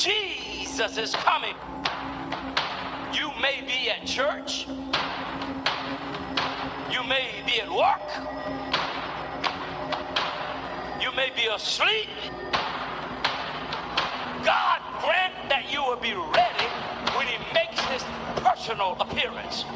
Jesus is coming. You may be at church. You may be at work. You may be asleep. God grant that you will be ready when he makes his personal appearance.